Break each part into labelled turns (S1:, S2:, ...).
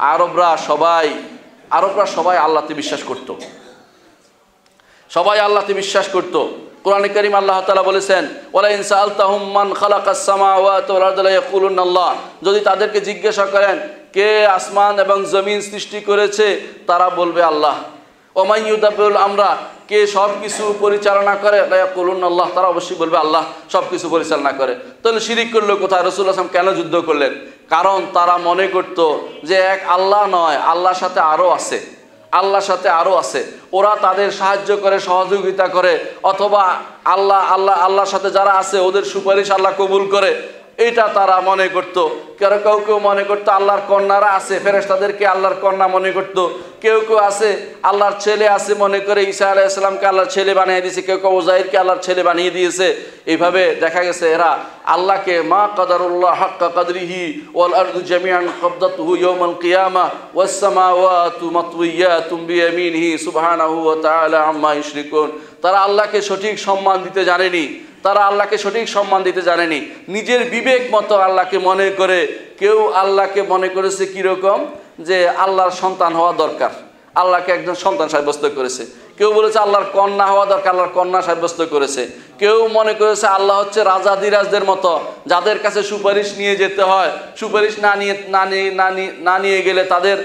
S1: আরবরা সবাই আরবরা সবাই আল্লাহতে বিশ্বাস করত। সবাই আল্লাহতে বিশ্বাস করত। কোরআন করিম আল্লাহ তালা বলেছেন ওলা ইনসা আলতাহমান খালাকাল্লাহ যদি তাদেরকে জিজ্ঞাসা করেন, কে আসমান এবং জমিন সৃষ্টি করেছে? তারা বলবে, আল্লাহ। ওমাইউদাবুল আমরা। কে সব কিছু পরিচালনা করে? কলুন আল্লাহ তারা অবশ্যই বলবে, আল্লাহ সব কিছু পরিচালনা করে। তাহলে শিরিক করল কোথায়? রসুল আসলাম কেন যুদ্ধ করলেন? কারণ তারা মনে করত যে এক আল্লাহ নয়, আল্লাহর সাথে আরও আছে, আল্লাহর সাথে আরও আছে। ওরা তাদের সাহায্য করে, সহযোগিতা করে, অথবা আল্লাহ আল্লাহ, আল্লাহর সাথে যারা আছে, ওদের সুপারিশ আল্লাহ কবুল করে। এটা তারা মনে করত। কেউ কেউ কেউ মনে করতো আল্লাহর কন্যারা আছে ফেরেস্তাদেরকে আল্লাহর কন্যা মনে করত। কেউ কেউ আছে, আল্লাহর ছেলে আছে মনে করে ঈসা আলাহ ইসলামকে আল্লাহর ছেলে বানিয়ে দিয়েছে। কেউ কেউ ওজাহিরকে আল্লাহর ছেলে বানিয়ে দিয়েছে। এইভাবে দেখা গেছে এরা আল্লাহকে, মা কাদারুল্লাহ হাক্কা কাদরিহি ওয়াল আরদু জামিয়ান কবদাতুহু ইয়াউমাল কিয়ামা ওয়াস সামাওয়াতু মাতউইয়াতুম বিয়ামিনিহি সুবহানাহু ওয়া তাআলা আম্মা ইউশরিকুন তারা আল্লাহকে সঠিক সম্মান দিতে জানেনি। তারা আল্লাহকে সঠিক সম্মান দিতে জানেনি। নিজের বিবেক মতো আল্লাহকে মনে করে, কেউ আল্লাহকে মনে করেছে কীরকম? যে আল্লাহর সন্তান হওয়া দরকার। আল্লাহকে একজন সন্তান সাব্যস্ত করেছে। কেউ বলেছে আল্লাহর কন্যা হওয়া দরকার, আল্লাহর কন্যা সাব্যস্ত করেছে। কেউ মনে করেছে আল্লাহ হচ্ছে রাজা দিরাজদের মতো, যাদের কাছে সুপারিশ নিয়ে যেতে হয়। সুপারিশ না নিয়ে না নিয়ে না নিয়ে গেলে তাদের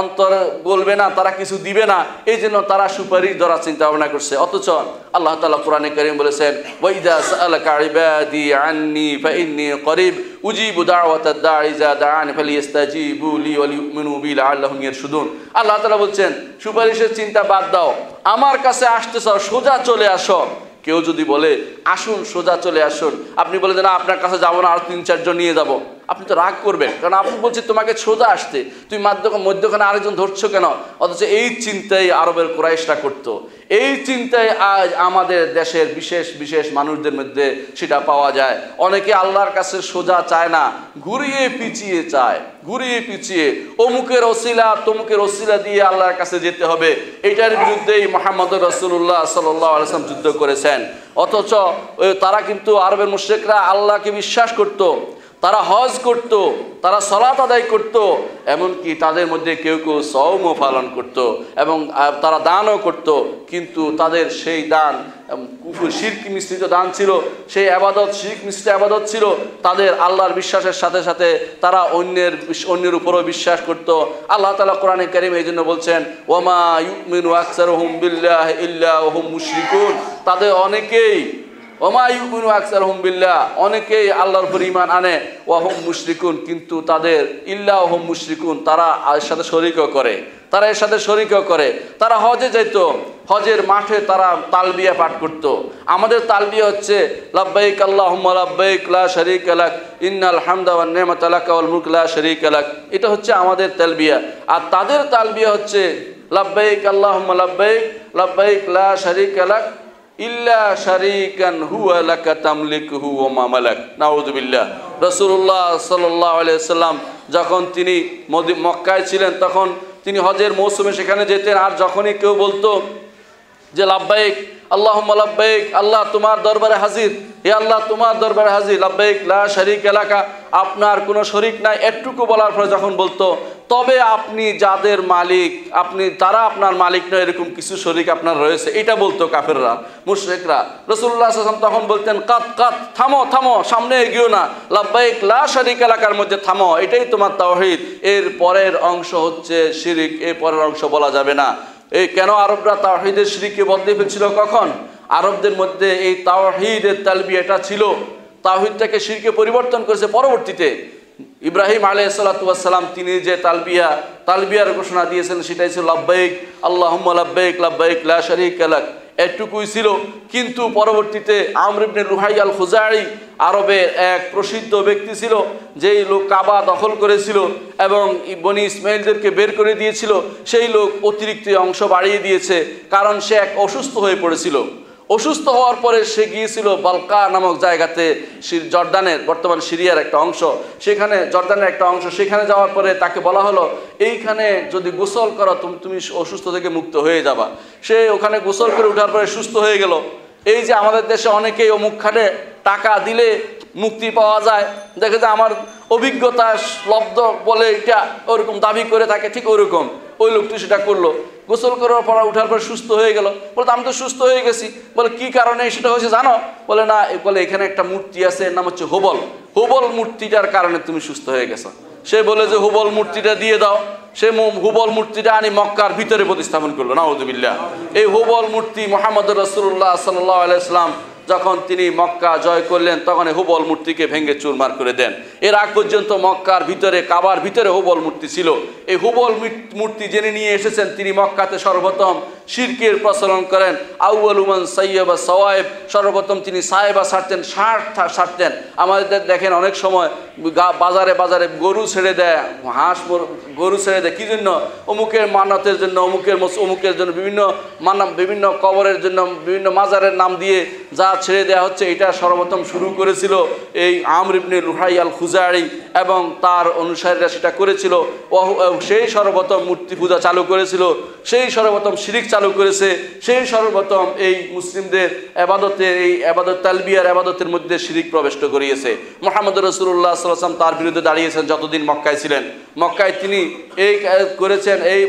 S1: অন্তর বলবে না, তারা কিছু দিবে না। এই জন্য তারা সুপারিশ ধরার চিন্তা ভাবনা করছে। অথচ আল্লাহ তালা কোরআনে করিম বলেছেন ওয়াইদা সাআলাকা ইবাদি আন্নি ফাইন্নি করিব। উজিবু দাওয়াত দাঈ দাআন ফালিয়াস্তাজিবু লি ওয়া লিউমিনু বি লাআল্লাহুম ইয়ারশুদুন। আল্লাহ তাআলা বলছেন, সুপারিশের চিন্তা বাদ দাও, আমার কাছে আসতে চাও সোজা চলে আসো। কেউ যদি বলে, আসুন, সোজা চলে আসুন। আপনি বলে না, আপনার কাছে যাব না, আর তিন চারজন নিয়ে যাব। আপনি তো রাগ করবেন। কারণ আপনি বলছি, তোমাকে সোজা আসতে। তুমি মাধ্যম, মধ্যখানে আরেকজন ধরছো কেন? অথচ এই চিন্তাই আরবের কোরাইশরা করতো। এই চিন্তায় আজ আমাদের দেশের বিশেষ বিশেষ মানুষদের মধ্যে সেটা পাওয়া যায়। অনেকে আল্লাহর কাছে সোজা চায় না, ঘুরিয়ে পিছিয়ে চায়, ঘুরিয়ে পিছিয়ে। অমুকের ওসিলা, তমুকের ওসিলা দিয়ে আল্লাহর কাছে যেতে হবে। এটার বিরুদ্ধেই মোহাম্মদ রসুল্লাহ সাল্লাহ আলসালাম যুদ্ধ করেছেন। অথচ তারা কিন্তু আরবের মুশ্রেকরা আল্লাহকে বিশ্বাস করত। তারা হজ করত, তারা সলাত আদায় করত, এমনকি তাদের মধ্যে কেউ কেউ সৌমও পালন করত এবং তারা দানও করত, কিন্তু তাদের সেই দান কুফুর শির্ক মিশ্রিত দান ছিল, সেই আবাদত, শির্ক মিশ্রিত আবাদত ছিল, তাদের আল্লাহর বিশ্বাসের সাথে সাথে তারা অন্যের অন্যের উপরও বিশ্বাস করত। আল্লাহ তালা কোরআনে করিম এই জন্য বলছেন ওমা ইউমিন আকসার হুম বিল্লাহ ইল্লা হুম মুশরিকুন। তাদের অনেকেই ওমায়ুকুন আকসার হুমবিল্লা অনেকেই আল্লাহর উপর ইমান আনে, ওয়াহম মুশরিকুন, কিন্তু তাদের ইল্লা ওহম মুশরিকুন, তারা এর সাথে শরিকও করে। তারা এর সাথে শরিকও করে। তারা হজে যেত হজের মাঠে তারা তালবিয়া পাঠ করত। আমাদের তালবিয়া হচ্ছে, লাব্বাইক আল্লাহুম্মা লাব্বাইক, লা শারীক লাক, ইন্নাল হামদা ওয়ান নি'মাতা লাকা ওয়াল লা শারীকা লাক। এটা হচ্ছে আমাদের তালবিয়া। আর তাদের তালবিয়া হচ্ছে, লাব্বাইক আল্লাহুম্মা লাব্বাইক লাব্বাইক লা শারীকা লাক ইল্লা শারিকান হুয়া লাকা তামলিকুহু ওয়া মা মালাক। নাউযুবিল্লাহ রাসূলুল্লাহ সাল্লাল্লাহু আলাইহি সাল্লাম যখন তিনি মক্কায় ছিলেন, তখন তিনি হজের মৌসুমে সেখানে যেতেন। আর যখনই কেউ বলতো যে, লাব্বাইক আল্লাহ লাব্বাইক, আল্লাহ তোমার দরবারে হাজির। হে আল্লাহ তোমার দরবারে হাজির। লাব্বাইক, লা শরিক এলাকা আপনার কোনো শরিক নাই। একটুকু বলার পরে যখন বলতো তবে আপনি যাদের মালিক, আপনি, তারা আপনার মালিক নয়, এরকম কিছু শরিক আপনার রয়েছে। এটা বলতো কাফেররা, মুশরেকরা। রসুল্লাহ তখন বলতেন কাত কাত থামো থামো, সামনে এগিয়েও না। লাব্বাইক লা শরিক এলাকার মধ্যে থামো। এটাই তোমার তাওহিদ। এর পরের অংশ হচ্ছে শিরিক, এর পরের অংশ বলা যাবে না। এই কেন আরবরা তাওহিদের শিরিককে বদলে ফেলছিল কখন? আরবদের মধ্যে এই তাওহিদের তালবি এটা ছিল। তাওহিদটাকে শিরকে পরিবর্তন করেছে পরবর্তীতে। ইব্রাহিম আলাই সাল্লাতাম তিনি যে তালবিয়া, তালবিয়ার ঘোষণা দিয়েছেন, সেটাই ছিল লাব্বাইক আল্লাহ লাব্বাইক লাব্বাইক, লা শরিক লাক। এটুকুই ছিল। কিন্তু পরবর্তীতে আমরিবনে রুহাই আল খুজাই আরবের এক প্রসিদ্ধ ব্যক্তি ছিল, যেই লোক কাবা দখল করেছিল এবং বনি ইসমাইলদেরকে বের করে দিয়েছিল, সেই লোক অতিরিক্ত অংশ বাড়িয়ে দিয়েছে, কারণ সে এক অসুস্থ হয়ে পড়েছিল। অসুস্থ হওয়ার পরে সে গিয়েছিল বালকা নামক জায়গাতে জর্দানের, বর্তমান সিরিয়ার একটা অংশ। সেখানে, জর্দানের একটা অংশ। সেখানে যাওয়ার পরে তাকে বলা হলো, এইখানে যদি গোসল করো, তুমি তুমি অসুস্থ থেকে মুক্ত হয়ে যাবা। সে ওখানে গোসল করে উঠার পরে সুস্থ হয়ে গেল। এই যে আমাদের দেশে অনেকেই অমুক খাটে টাকা দিলে মুক্তি পাওয়া যায়। দেখে যে আমার অভিজ্ঞতা লব্ধ বলে এটা ওরকম দাবি করে থাকে, ঠিক ওরকম। ওই লোকটি সেটা করল। গোসল করার পর উঠার পর সুস্থ হয়ে গেল। বলে আমি তো সুস্থ হয়ে গেছি। বলে, কি কারণে সেটা হয়েছে জানো? বলে, না বলে, এখানে একটা মূর্তি আছে নাম হচ্ছে হোবল। হোবল মূর্তিটার কারণে তুমি সুস্থ হয়ে গেছো। সে বলে যে, হুবল মূর্তিটা দিয়ে দাও। সে হুবল মূর্তিটা আনি মক্কার ভিতরে প্রতিস্থাপন করল। নাউজুবিল্লাহ। এই হুবল মূর্তি মোহাম্মদ রসুল্লাহ সাল্লাহ আলাইসলাম যখন তিনি মক্কা জয় করলেন, তখন হুবল মূর্তিকে ভেঙে চুরমার করে দেন। এর আগ পর্যন্ত মক্কার ভিতরে, কাবার ভিতরে হুবল মূর্তি ছিল। এই হুবল মূর্তি জেনে নিয়ে এসেছেন, তিনি মক্কাতে সর্বপ্রথম শিরকের প্রচলন করেন। আউয়াল উমান সৈয়বা সওয়ায়েব সর্বপ্রথম তিনি সাহেবা সারতেন ষাট সারতেন। আমাদের দেখেন অনেক সময় বাজারে বাজারে গরু ছেড়ে দেয়, হাঁস গরু ছেড়ে দেয়। কী জন্য? অমুকের মানতের জন্য, অমুকের অমুকের জন্য বিভিন্ন মান্না, বিভিন্ন কবরের জন্য, বিভিন্ন মাজারের নাম দিয়ে যা ছেড়ে দেওয়া হচ্ছে, এটা সর্বপ্রথম শুরু করেছিল এই আমর ইবনে লুহাই আল খুজারি এবং তার অনুসারীরা সেটা করেছিল। সেই সর্বপ্রথম মূর্তি পূজা চালু করেছিল, সেই সর্বপ্রথম শিরিক চালু করেছে, সেই সর্বপ্রথম এই মুসলিমদের আবাদতের এই আবাদত তালবিয়ার আবাদতের মধ্যে শিরিক প্রবেশ করিয়েছে। মোহাম্মদ রসুল্লাহ সাল্লাম তার বিরুদ্ধে দাঁড়িয়েছেন যতদিন মক্কায় ছিলেন। মক্কায় তিনি এই করেছেন, এই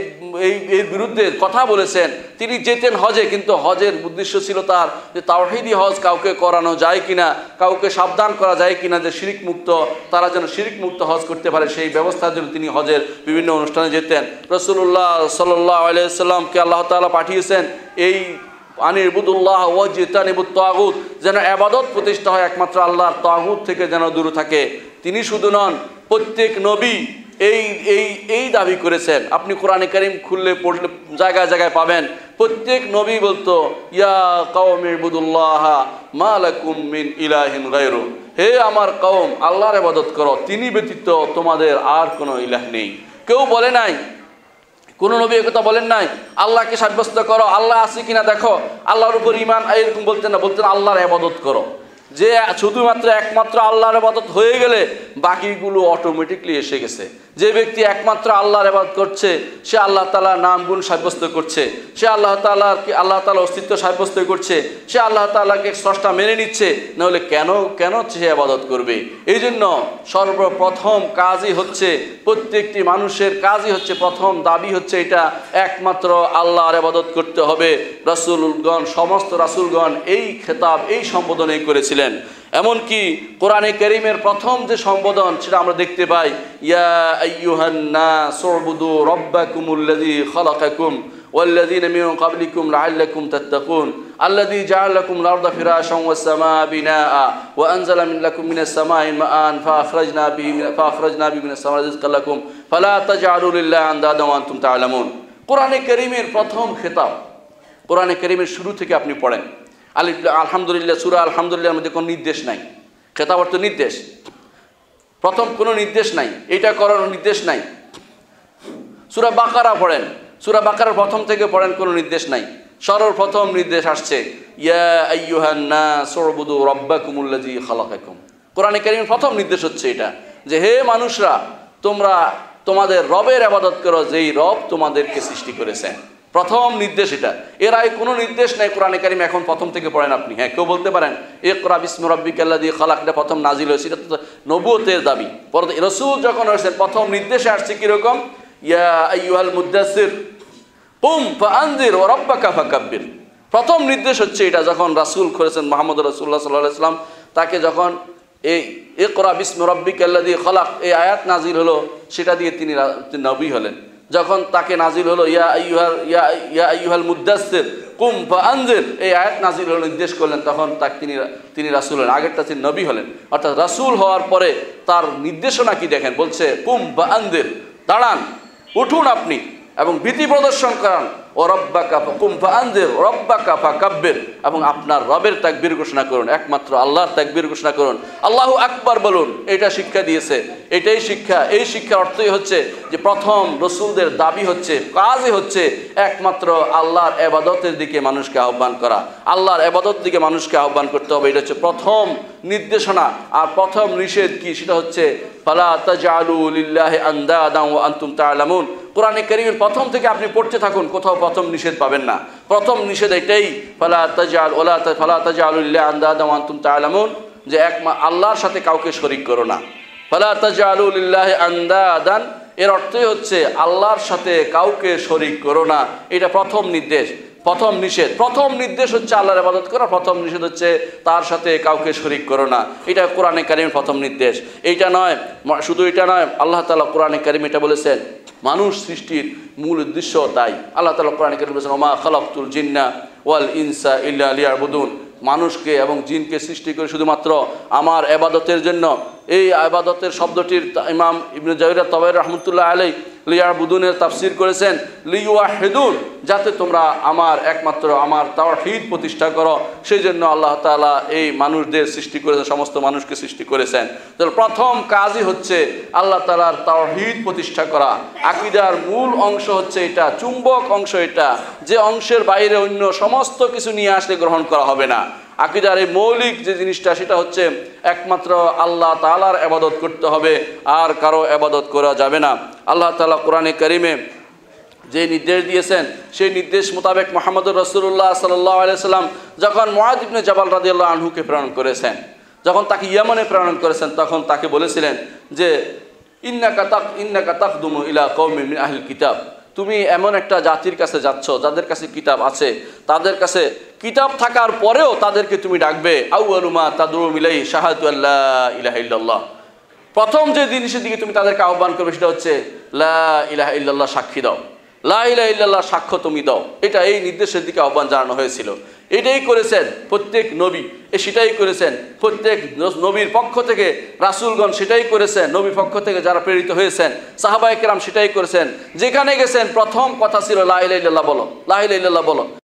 S1: এই এর বিরুদ্ধে কথা বলেছেন। তিনি যেতেন হজে, কিন্তু হজের উদ্দেশ্য ছিল তার যে তাওহিদি হজ কাউকে করানো যায় কিনা, কাউকে সাবধান করা যায় কিনা যে শিরিক মুক্ত, তারা যেন শিরিক মুক্ত হজ করতে পারে সেই ব্যবস্থার জন্য তিনি হজের বিভিন্ন অনুষ্ঠানে যেতেন। রসুল্লাহ সাল্লাহ আলাইসাল্লামকে আল্লাহ তাআলা পাঠিয়েছেন এই আনিরবুদুল্লাহ ও জিতানিবুত তাগুত, যেন আবাদত প্রতিষ্ঠা হয় একমাত্র আল্লাহর তাগুত থেকে যেন দূরে থাকে। তিনি শুধু নন, প্রত্যেক নবী এই এই এই দাবি করেছেন। আপনি কোরআনে কারিম খুললে, পড়লে জায়গায় জায়গায় পাবেন। প্রত্যেক নবী বলতো, ইয়া কওমিবুদুল্লাহ মালাকুম মিন ইলাহিন গায়রু। হে আমার কওম, আল্লাহর আবাদত করো। তিনি ব্যতীত তোমাদের আর কোনো ইলাহ নেই। কেউ বলে নাই কোন নবী একথা বলেন নাই? আল্লাহকে সাব্যস্ত করো, আল্লাহ আছে কিনা দেখো। আল্লাহর উপর ইমান এরকম বলতেন না, বলতেন আল্লাহর আবাদত করো। যে শুধুমাত্র একমাত্র আল্লাহর আবাদত হয়ে গেলে বাকিগুলো অটোমেটিকলি এসে গেছে। যে ব্যক্তি একমাত্র আল্লাহর আবাদত করছে, সে আল্লাহ তালার নাম গুণ সাব্যস্ত করছে। সে আল্লাহ তালার আল্লাহ তালা অস্তিত্ব সাব্যস্ত করছে। সে আল্লাহ তালাকে স্রষ্টা মেনে নিচ্ছে, নাহলে কেন কেন সে আবাদত করবে? এই জন্য সর্বপ্রথম কাজই হচ্ছে, প্রত্যেকটি মানুষের কাজই হচ্ছে প্রথম দাবি হচ্ছে এটা, একমাত্র আল্লাহর আবাদত করতে হবে। রাসূলগণ, সমস্ত রাসূলগণ এই খেতাব, এই সম্বোধনে করেছিলেন। এমনকি কোরআনে করিমের প্রথম যে সম্বোধন সেটা আমরা দেখতে পাই ইয়া আইয়ুহান নাস উবুদু রাব্বাকুমুল্লাযী খালাকাকুম والذين من قبلكم لعلكم تتقون الذي جعل لكم الأرض فراشا والسماء بناء وأنزل من لكم من السماء ماء فأخرجنا به من فأخرجنا به من السماء رزقا لكم فلا تجعلوا لله أندادا وأنتم تعلمون কোরআনে করিমের প্রথম খেতাব কোরআনে করিমের শুরু থেকে আপনি পড়েন আলিফ আলহামদুলিল্লাহ, সুরা আলহামদুলিল্লাহর মধ্যে কোনো নির্দেশ নাই। খেতাব অর্থ নির্দেশ। প্রথম কোনো নির্দেশ নাই। এটা করার নির্দেশ নাই। সুরা বাকারা পড়েন। সুরা বাকারার প্রথম থেকে পড়েন কোনো নির্দেশ নাই। সর্বপ্রথম নির্দেশ আসছে কোরআনে কারীমের প্রথম নির্দেশ হচ্ছে এটা, যে হে মানুষরা, তোমরা তোমাদের রবের আবাদত করো, যেই রব তোমাদেরকে সৃষ্টি করেছেন। প্রথম নির্দেশ এটা। এর আগে কোনো নির্দেশ নেই কোরআনে কারিম, এখন প্রথম থেকে পড়েন আপনি। হ্যাঁ কেউ বলতে পারেন এ কোরআ বিস্ম রব্বিকাল্লা দিয়ে খালাক এটা প্রথম নাজিল হয়েছে, এটা তো নবুয়তের দাবি। পরে রসুল যখন হয়েছে প্রথম নির্দেশে আসছে কীরকম ইয়া আইয়ুহাল মুদাসির কুম ফাআনজির ওয়া রাব্বাকা ফাকাব্বির প্রথম নির্দেশ হচ্ছে এটা, যখন রাসুল করেছেন মোহাম্মদ রাসূলুল্লাহ সাল্লাল্লাহু আলাইহি সাল্লাম তাকে যখন এই এ ইকরা বিস্ম দিয়ে খালাক এই আয়াত নাজিল হলো, সেটা দিয়ে তিনি নবী হলেন। যখন তাকে নাজিল হলো, ইয়া ইয়া ইয়া মুদাসসির, কুম ফাআনজির, এই আয়াত নাজিল হলো, নির্দেশ করলেন, তখন তাকে তিনি তিনি রাসূল হলেন, আগেরটা তিনি নবী হলেন। অর্থাৎ রাসুল হওয়ার পরে তার নির্দেশনা কি দেখেন? বলছে, কুম বা আন্দের দাঁড়ান, উঠুন আপনি। এবং ভীতি প্রদর্শন করান। ও রব্বা কাফা কুম্ফা আন্দের রব্বা কাফা কাব্যের এবং আপনার রবের তাকবীর ঘোষণা করুন, একমাত্র আল্লাহর তাকবীর ঘোষণা করুন। আল্লাহ আকবার বলুন, এটা শিক্ষা দিয়েছে, এটাই শিক্ষা। এই শিক্ষার অর্থই হচ্ছে যে প্রথম রসুলদের দাবি হচ্ছে, কাজই হচ্ছে একমাত্র আল্লাহর এবাদতের দিকে মানুষকে আহ্বান করা। আল্লাহর এবাদত দিকে মানুষকে আহ্বান করতে হবে, এটা হচ্ছে প্রথম নির্দেশনা। আর প্রথম নিষেধ কি? সেটা হচ্ছে, ফালা তাজালু লিল্লাহি আন্দাদান ওয়া আনতুম তা'লামুন কোরআনে কারীমের প্রথম থেকে আপনি পড়তে থাকুন, কোথাও প্রথম নিষেধ পাবেন না। প্রথম নিষেধ এটাই, ফালা তাজাল ওলা ফালা আন্দাদান ওয়া আনতুম তা'লামুন যে এক আল্লাহর সাথে কাউকে শরিক করো না। ফালা তাজআলুলিল্লাহি আন্দাদান, এর অর্থই হচ্ছে আল্লাহর সাথে কাউকে শরিক করো না। এটা প্রথম নির্দেশ, প্রথম নিষেধ। প্রথম নির্দেশ হচ্ছে আল্লাহর ইবাদত করা, প্রথম নিষেধ হচ্ছে তার সাথে কাউকে শরিক করো না। এটা কোরআনে কারিমের প্রথম নির্দেশ। এইটা নয় শুধু এটা নয়, আল্লাহ তাআলা কোরআনে কারিম এটা বলেছেন মানুষ সৃষ্টির মূল উদ্দেশ্য তাই। আল্লাহ তালা কোরআন বলেছেন, ওমা খালাকতুল জিন্না ওয়াল ইনসা ইল্লা লিয়াবুদুন। মানুষকে এবং জিনকে সৃষ্টি করে শুধুমাত্র আমার এবাদতের জন্য এই আবাদতের শব্দটির ইমাম ইবনে জাহিরা তবাই রহমতুল্লাহ আলাই লিয়ার বুদুনের তাফসির করেছেন লিউয়া হেদুন যাতে তোমরা আমার একমাত্র আমার তাওহীদ প্রতিষ্ঠা করো। সেই জন্য আল্লাহ তাআলা এই মানুষদের সৃষ্টি করেছেন, সমস্ত মানুষকে সৃষ্টি করেছেন। তাহলে প্রথম কাজই হচ্ছে আল্লাহ তাআলার তাওহীদ প্রতিষ্ঠা করা। আকিদার মূল অংশ হচ্ছে এটা, চুম্বক অংশ এটা। যে অংশের বাইরে অন্য সমস্ত কিছু নিয়ে আসলে গ্রহণ করা হবে না। আকিদার এই মৌলিক যে জিনিসটা, সেটা হচ্ছে একমাত্র আল্লাহ তাআলার আবাদত করতে হবে, আর কারও আবাদত করা যাবে না। আল্লাহ তাআলা কোরআনে করিমে যে নির্দেশ দিয়েছেন, সেই নির্দেশ মোতাবেক মোহাম্মদুর রসুল্লাহ সাল্লাহ আলিয়াল্লাম যখন মহাদ ইবনে জাবাল রাদিয়াল্লাহ আনহুকে প্রেরণ করেছেন, যখন তাকে ইয়ামনে প্রেরণ করেছেন, তখন তাকে বলেছিলেন যে, ইন্নাকা তাক, ইন্নাকা তাকদুমু ইলা কৌমি আহল কিতাব। তুমি এমন একটা জাতির কাছে যাচ্ছ, যাদের কাছে কিতাব আছে, তাদের কাছে কিতাব থাকার পরেও তাদেরকে তুমি ডাকবে আউআলুমা তাদুর মিলাই শাহাদু আল্লাহ ইলাহ ইল্লাল্লাহ। প্রথম যে জিনিসের দিকে তুমি তাদেরকে আহ্বান করবে, সেটা হচ্ছে, লা ইল্লাল্লাহ সাক্ষী দাও। লা ইল্লাল্লাহ সাক্ষ্য তুমি দাও। এটা এই নির্দেশের দিকে আহ্বান জানানো হয়েছিল। এটাই করেছেন প্রত্যেক নবী। এ সেটাই করেছেন প্রত্যেক নবীর পক্ষ থেকে, রাসুলগণ সেটাই করেছেন, নবীর পক্ষ থেকে যারা প্রেরিত হয়েছেন সাহাবাহিকেরাম সেটাই করেছেন। যেখানে গেছেন, প্রথম কথা ছিল লাহিল্লাহ বলো লাহিল্লাহ বলো।